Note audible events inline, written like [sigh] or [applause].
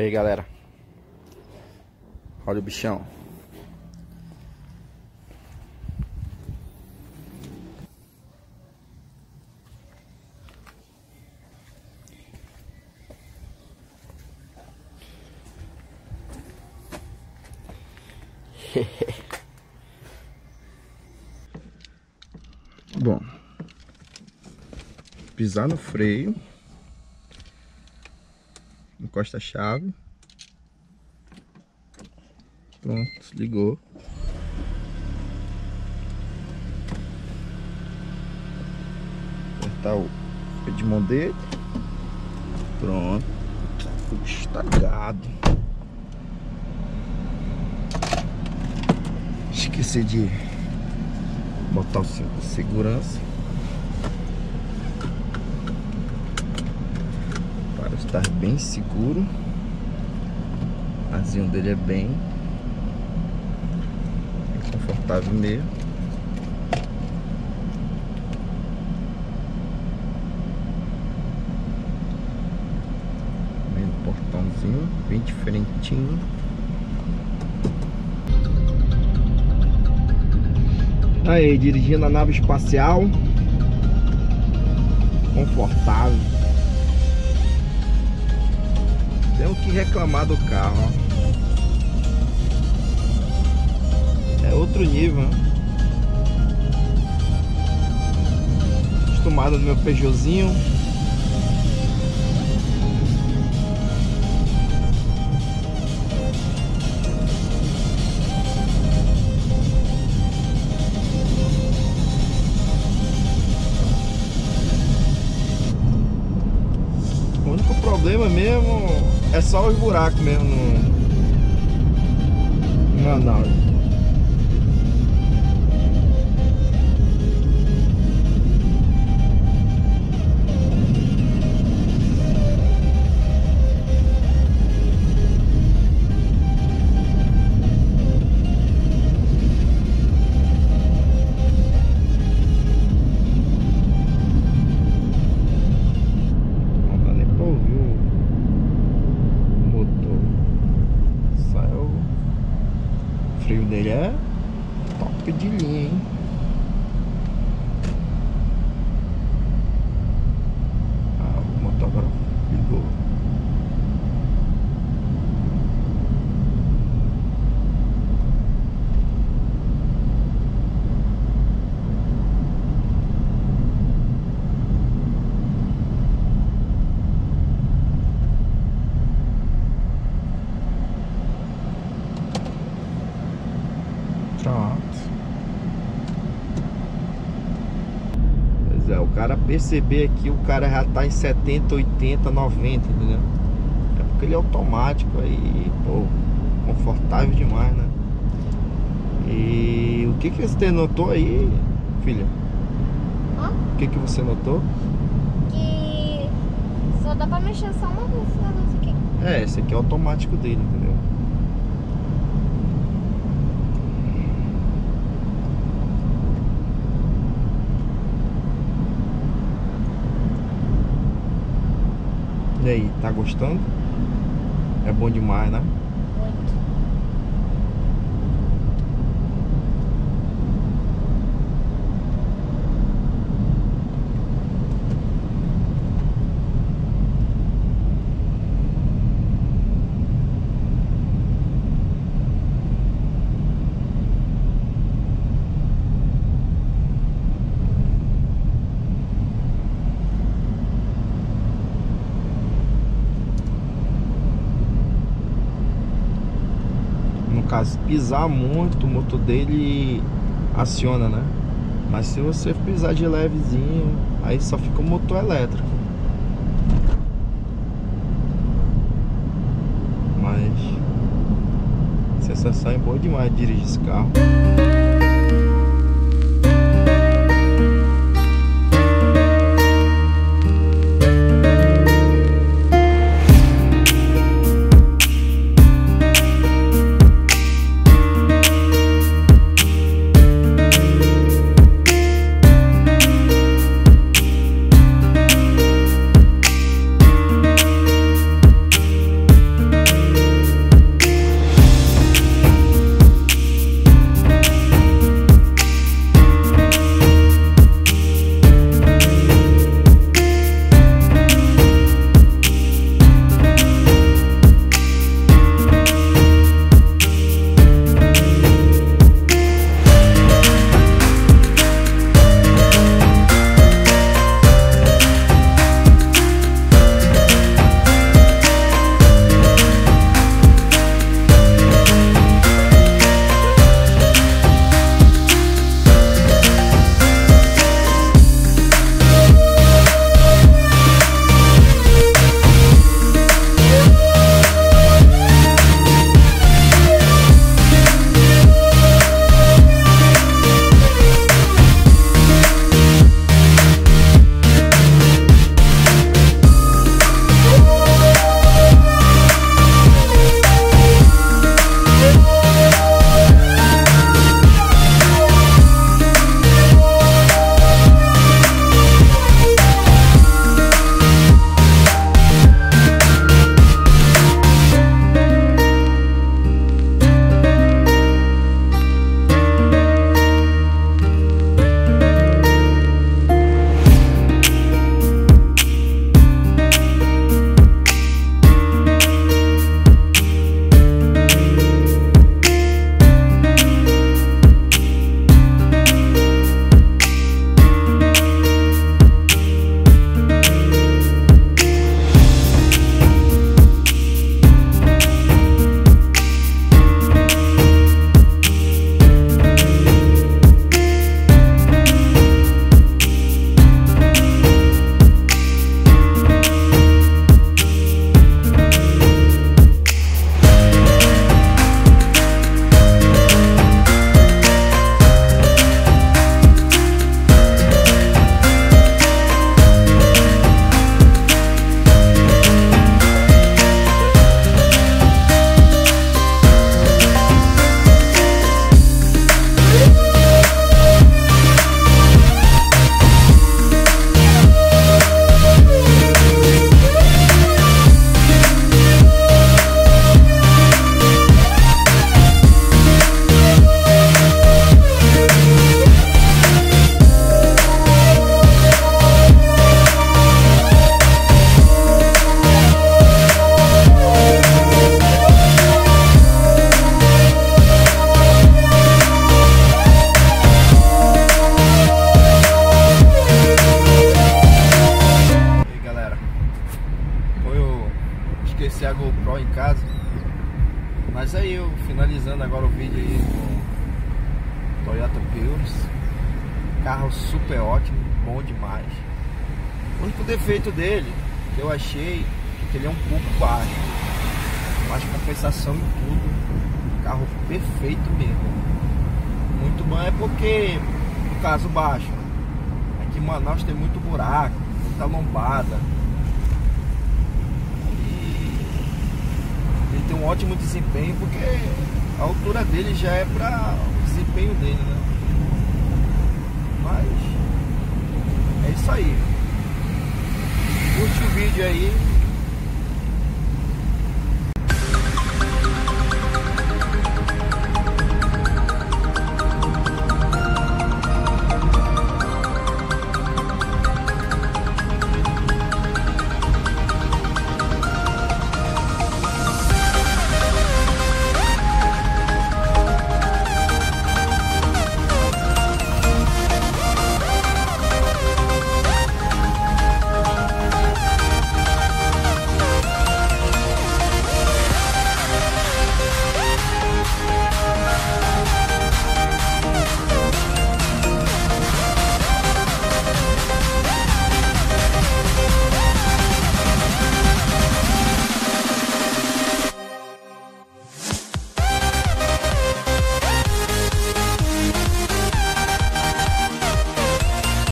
Aí galera. Olha o bichão. [laughs] Bom. Pisar no freio Encosta a chave Pronto, ligou. Apertar o freio de mão dele. Pronto. Estagado. Esqueci de botar o cinto de segurança. Para estar bem seguro. O azinho dele é bem confortável mesmo. Portãozinho, bem diferentinho. Aí, dirigindo a nave espacial. Confortável. Tem o que reclamar do carro. É outro nível, né? Acostumado no meu Peugeotzinho. O único problema mesmo é só os buracos mesmo no, no análise. dele é top de linha, hein? Ah, o motor agora ligou. Pronto. É, o cara perceber aqui, o cara já tá em 70, 80, 90, entendeu? É porque ele é automático aí, pô, confortável demais, né? E o que que você notou aí, filha? Hã? O que que você notou? Que só dá pra mexer só uma vez na luz aqui. É, esse aqui é o automático dele, entendeu? Aí, tá gostando? É bom demais, né? Muito. No caso, pisar muito, o motor dele aciona, né? Mas se você pisar de levezinho, aí só fica o motor elétrico. Mas sensação é boa demais de dirigir esse carro. Carro super ótimo, bom demais. O único defeito dele que eu achei que ele é um pouco baixo. Mas compensação em tudo. Carro perfeito mesmo. Muito bom é porque, no caso baixo, aqui em Manaus tem muito buraco, muita lombada. ele tem um ótimo desempenho porque a altura dele já é para o desempenho dele, né? Mas é isso aí. Curte o vídeo aí,